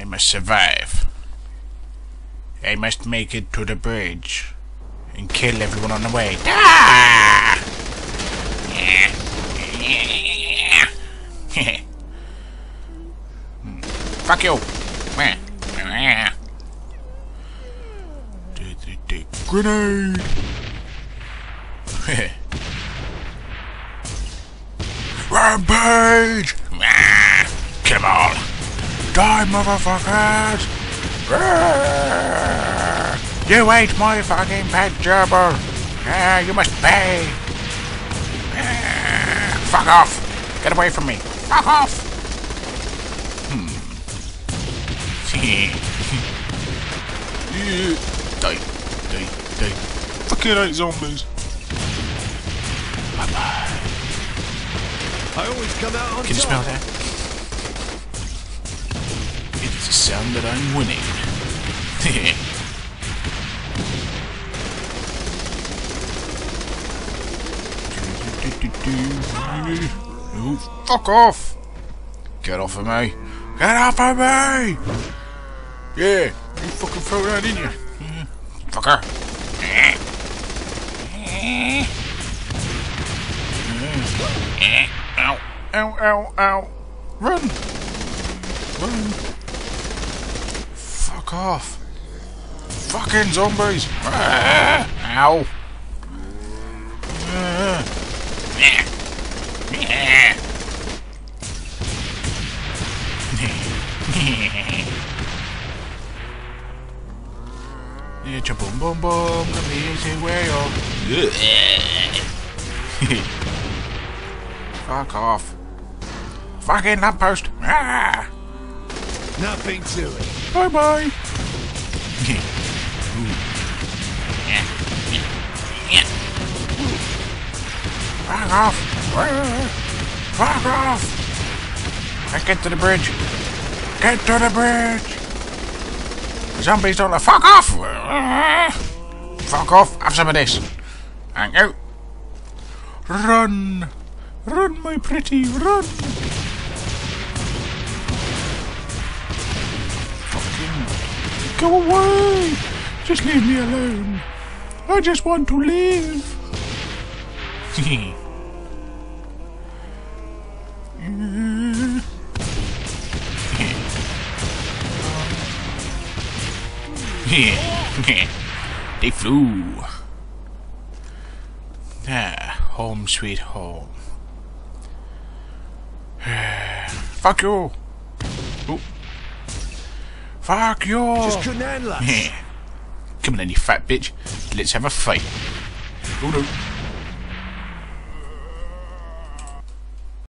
I must survive. I must make it to the bridge and kill everyone on the way. Ah! Fuck you! Grenade! Rampage! Kill them all! Die, motherfuckers! You ate my fucking pet gerbil! Ah, you must pay! Fuck off! Get away from me! Fuck off! Hmm. die, die, die. Fucking hate zombies. Bye bye. I always come out on Can you top. smell that? Is sound that I'm winning. oh, fuck off! Get off of me! Get off of me! Yeah, you fucking throw that in you. Yeah. Fucker. Ow, ow, ow, ow. Run! Run! Fuck off. Fucking zombies! Ow! Ah. Yeah, boom boom boom, come here, say where Fuck off. Fucking lamppost! Ah. Nothing to it. Bye bye! Fuck off! Fuck off! Let's get to the bridge! Get to the bridge! The zombies don't like. Fuck off! Fuck off! Have some of this! Thank you! Run! Run, my pretty, run! Go away! Just leave me alone! I just want to live! they flew. Ah, home sweet home. Fuck you! Oh. Fuck you! Just couldn't handle us. Come on then, you fat bitch. Let's have a fight. Oh no.